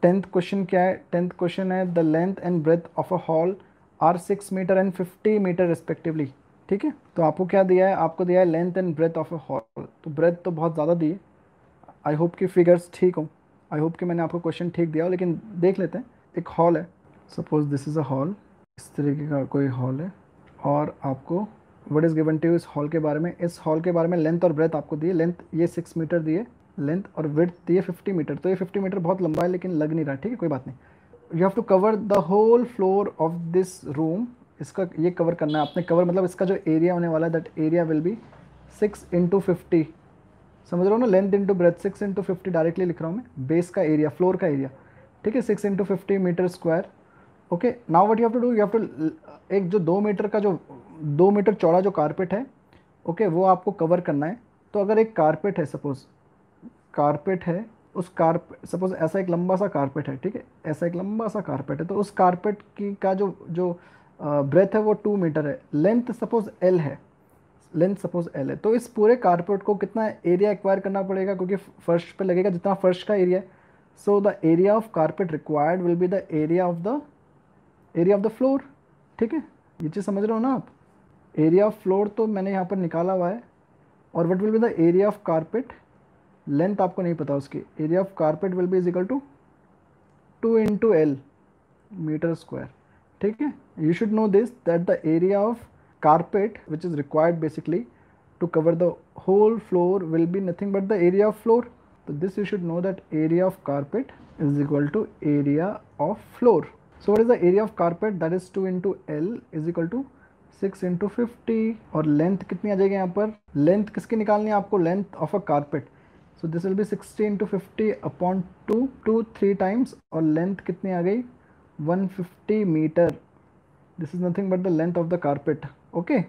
Tenth question क्या है? Tenth question है the length and breadth of a hall are six metre and fifty metre respectively ठीक है? तो आपको क्या दिया है? आपको दिया है length and breadth of a hall तो ब्रेथ तो बहुत ज़्यादा दी है। आई होप कि फिगर्स ठीक हो। आई होप कि मैंने आपको क्वेश्चन ठीक दिया हो, लेकिन देख लेते हैं। एक हॉल है। Suppose this is a hall इस तरीके का कोई हॉल है। और आपको वट इज़ गिवन टू इस हॉल के बारे में। इस हॉल के बारे में लेंथ और ब्रेथ आपको दिए। लेंथ ये सिक्स मीटर दिए। लेंथ और विथ दिए फिफ्टी मीटर तो ये फिफ्टी मीटर बहुत लंबा है, लेकिन लग नहीं रहा, ठीक है? कोई बात नहीं। You have to cover the whole floor of this room इसका ये कवर करना है आपने। कवर मतलब इसका जो एरिया होने वाला है that area will be six into fifty समझ रहे हो ना? Length into breadth six into fifty directly लिख रहा हूँ मैं। बेस का एरिया फ्लोर का एरिया ठीक है? Six into fifty metre square okay now what you have to do you have to एक जो दो मीटर का जो दो मीटर चौड़ा जो कारपेट है ओके okay, वो आपको कवर करना है। तो अगर एक कारपेट है सपोज़ कारपेट है उस कारप सपोज़ ऐसा एक लंबा सा कारपेट है ठीक है? ऐसा एक लंबा सा कारपेट है तो उस कारपेट की का जो जो ब्रेथ है वो टू मीटर है। लेंथ सपोज़ एल है। लेंथ सपोज़ एल है। तो इस पूरे कारपेट को कितना एरिया एक्वायर करना पड़ेगा? क्योंकि फर्श पे लगेगा जितना फर्श का एरिया है। So the area of carpet required will be the area of the area of the floor ठीक है? ये चीज़ समझ रहे हो ना आप? एरिया ऑफ़ फ्लोर तो मैंने यहाँ पर निकाला हुआ है, और what will be the area of carpet length आपको नहीं पता उसकी। Area of carpet will be equal to two into L metre square ठीक है? You should know this that the area of carpet which is required basically to cover the whole floor will be nothing but the area of floor तो this you should know that area of carpet is equal to area of floor so what is the area of carpet that is 2 into L is equal to 6 into 50 और length कितनी आ जाएगी यहाँ पर length किसकी निकालनी है आपको length of a carpet so this will be 60 into fifty upon two two three times और लेंथ कितनी आ गई 150 metre this is nothing but the length of the carpet okay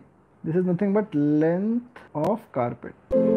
this is nothing but length of carpet